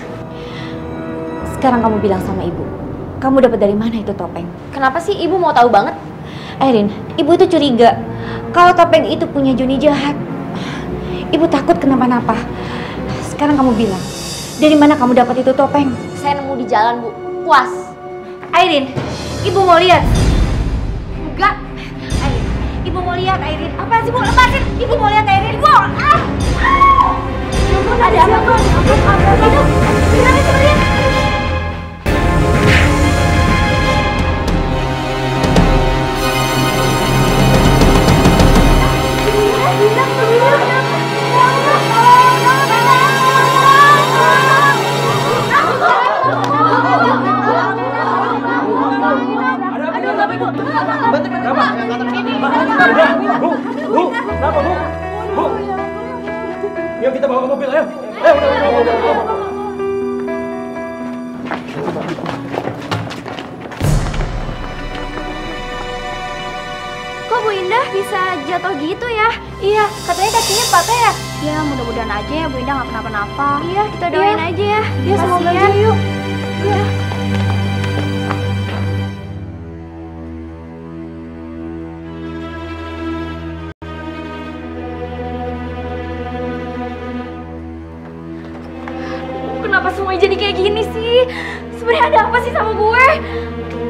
Sekarang kamu bilang sama ibu, kamu dapat dari mana itu topeng? Kenapa sih ibu mau tahu banget? Erin, ibu itu curiga kalau topeng itu punya Joni jahat. Ibu takut kenapa-napa. Sekarang kamu bilang, dari mana kamu dapat itu topeng? Saya nemu di jalan bu, puas. Airin, ibu mau lihat. Enggak. Airin, ibu mau lihat Airin. Apa sih bu? Lepasin. Ibu mau lihat Airin. Ibu. Ah. Ah. Ada apa bu? Ada apa bu? Gimana coba lihat. Bu, bu, kenapa bu? Bu, yuk kita bawa ke mobil, ayo. Ayo, udah, udah, udah. Kok Bu Indah bisa jatuh gitu ya? Iya, katanya kakinya patah ya? Ya, mudah-mudahan aja ya Bu Indah nggak kenapa-napa. Iya, kita doain aja ya. Iya, semoga aja yuk. Iya. Semuanya jadi kayak gini sih? Sebenarnya ada apa sih sama gue?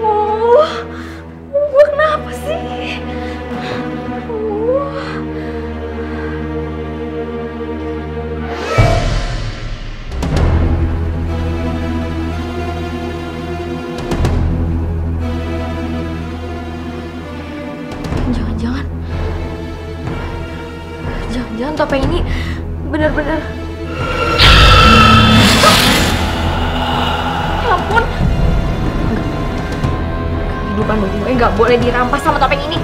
Uh, gue kenapa sih? Jangan-jangan Jangan-jangan topeng ini benar-benar nggak boleh dirampas sama topeng ini.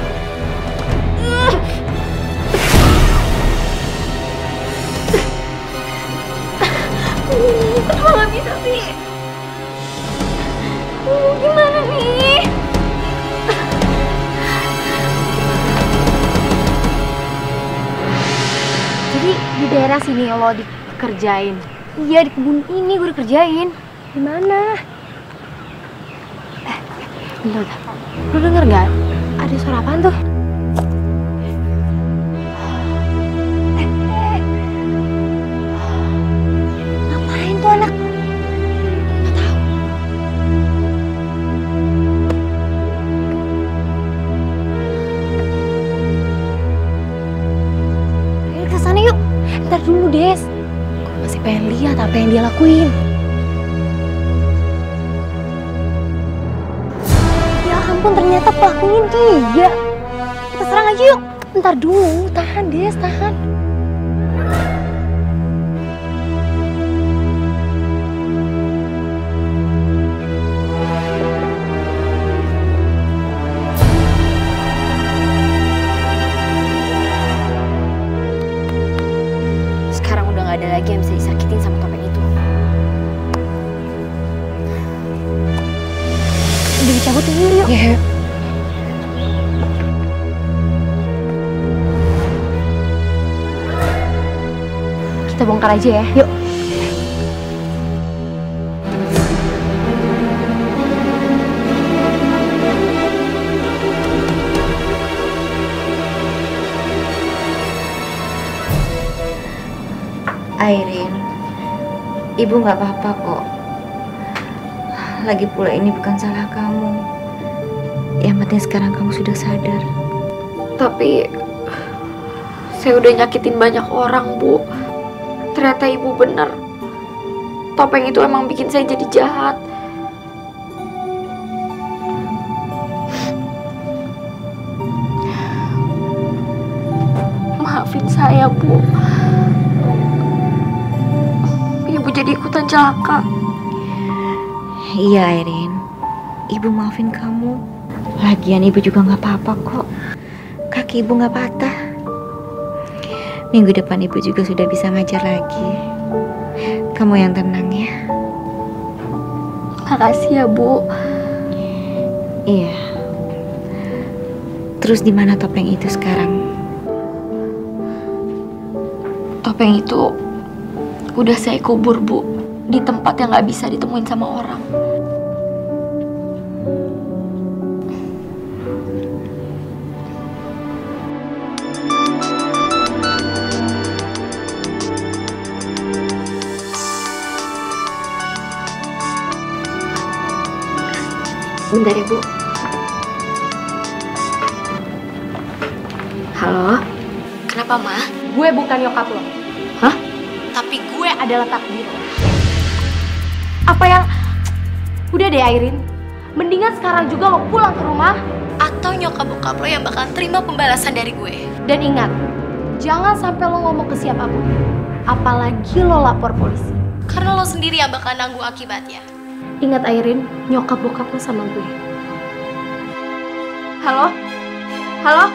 Kenapa nggak bisa sih? Gimana nih? Jadi di daerah sini lo dikerjain? Iya, di kebun ini gue dikerjain. Di mana? Eh, bentar, bentar. Lo denger nggak? Ada suara apaan tuh? Ngapain tuh anak? Nggak tahu. Ayo ke yuk. Ntar dulu, Des. Gue masih pengen lihat apa yang dia lakuin. Tahan. Sekarang udah nggak ada lagi yang bisa disakitin sama topeng itu. Udah dicabut dulu yuk. Iya. Kita bongkar aja ya. Yuk. Airin, ibu nggak apa-apa kok. Lagi pula ini bukan salah kamu. Yang penting sekarang kamu sudah sadar. Tapi saya udah nyakitin banyak orang, Bu. Ternyata ibu bener. Topeng itu emang bikin saya jadi jahat. Maafin saya, Bu. Ibu jadi ikutan celaka. Iya, Airin. Ibu maafin kamu. Lagian ibu juga nggak apa-apa kok. kaki ibu nggak patah. Minggu depan ibu juga sudah bisa ngajar lagi. Kamu yang tenang ya. Makasih ya, Bu. Iya. Terus di mana topeng itu sekarang? Topeng itu udah saya kubur, Bu. Di tempat yang nggak bisa ditemuin sama orang. Bentar ya, Bu. Halo? Kenapa, Ma? Gue bukan nyokap lo. Hah? Tapi gue adalah takdir. Apa yang... Udah deh, Airin. Mendingan sekarang juga lo pulang ke rumah. Atau nyokap bokap lo yang bakal terima pembalasan dari gue. Dan ingat, jangan sampai lo ngomong ke siapa pun. Apalagi lo lapor polisi. Karena lo sendiri yang bakal nanggung akibatnya. Ingat Airin, nyokap bokap lo sama gue. Halo? Halo?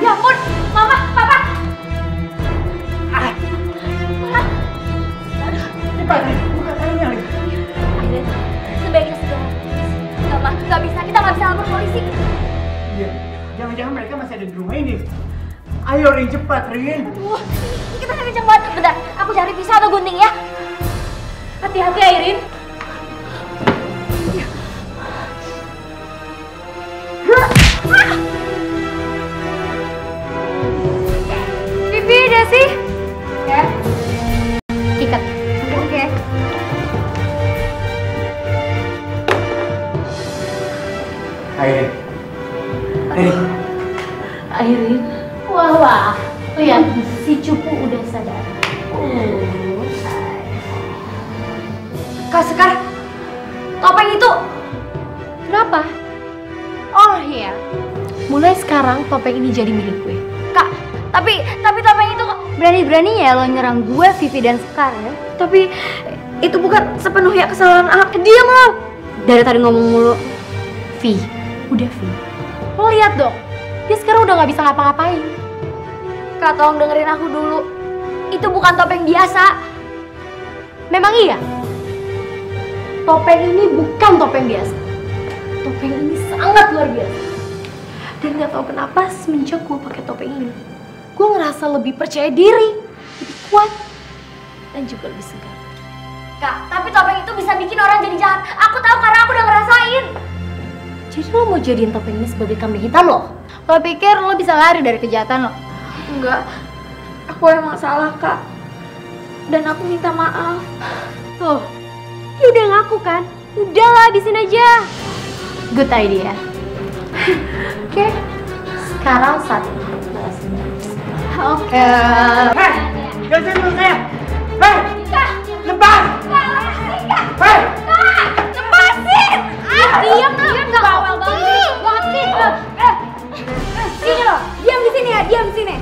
Ya ampun, mama, papa. Cepat, buka kainnya lagi. Airin, sebaiknya segera. Gak, Ma, gak bisa, kita gak bisa lapor polisi. Jangan-jangan mereka masih ada di rumah ini. Ayo Rin, cepat Rin. Aduh, ini kita kenceng banget. Bentar, aku cari pisau atau gunting ya. Hati-hati Airin. Pipi, Desi. Ya. Ikat. Oke. Airin. Airin. Airin. Wah, wah. Lihat, si cupu udah sadar. Oh, Kak Sekar, topeng itu Kenapa? Oh iya, mulai sekarang topeng ini jadi milik gue. Kak, tapi tapi topeng itu berani-beraninya ya lo nyerang gue, Vivi dan Sekar ya. Tapi itu bukan sepenuhnya kesalahan aku. Diam lo. Dari tadi ngomong mulu. Vi, udah Vi. Lo lihat dong, dia sekarang udah nggak bisa ngapa-ngapain. Kak, tolong dengerin aku dulu. Itu bukan topeng biasa. Memang iya? Topeng ini bukan topeng biasa. Topeng ini sangat luar biasa. Dan gak tahu kenapa semenjak gue pakai topeng ini, gue ngerasa lebih percaya diri, lebih kuat, dan juga lebih segar. Kak, tapi topeng itu bisa bikin orang jadi jahat. Aku tahu karena aku udah ngerasain. Jadi lo mau jadiin topeng ini sebagai kambing hitam lo? Lo pikir lo bisa lari dari kejahatan lo? Enggak, aku emang salah kak. Dan aku minta maaf. Tuh, dia udah ngaku kan? Udahlah, habisin aja. Good idea. [LAUGHS] Oke, sekarang saat ini. Oke. Hei, jangan sentuh saya. Hei, lepas. Hei, Lepasin! Ah, diam sini ya, diam di sini.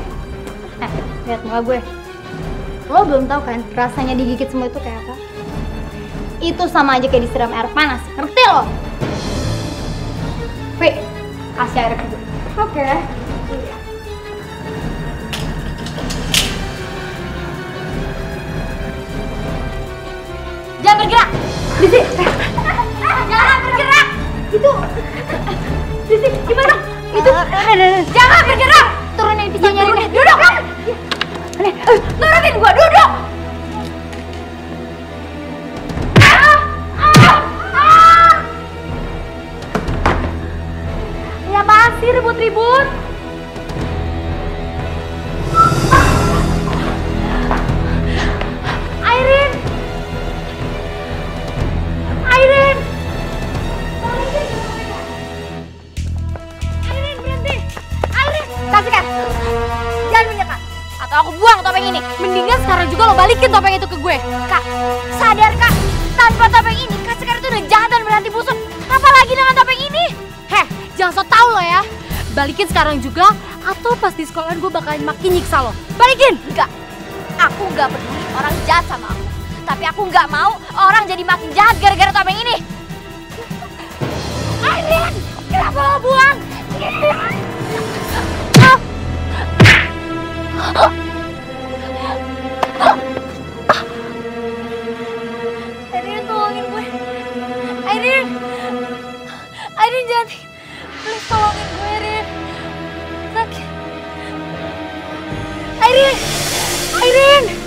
Eh, [LAUGHS] lihat muka gue. Lo belum tahu kan rasanya digigit semua itu kayak apa? Itu sama aja kayak disiram air panas. Ngerti lo? Pi, kasih air ke gue. Oke. Jangan bergerak. Disi. Jangan bergerak. Itu. Disi, gimana? Itu. Jangan bergerak. Turunin pizzanya ini. Duduk. Turunin gua, duduk. Ah! Ah! Ah! Apaan sih ribut-ribut? Itu ke gue. Kak, sadar kak. Tanpa topeng ini, Kak Sekar itu udah jahat dan berhenti busuk. Apalagi dengan topeng ini? Heh, jangan so tau lo ya. Balikin sekarang juga, atau pas di sekolahan gue bakalan makin nyiksa lo. Balikin! Enggak, aku nggak peduli orang jahat sama aku. Tapi aku nggak mau orang jadi makin jahat gara-gara topeng ini. Airin, kenapa lo buang? Ah. Irene! Irene!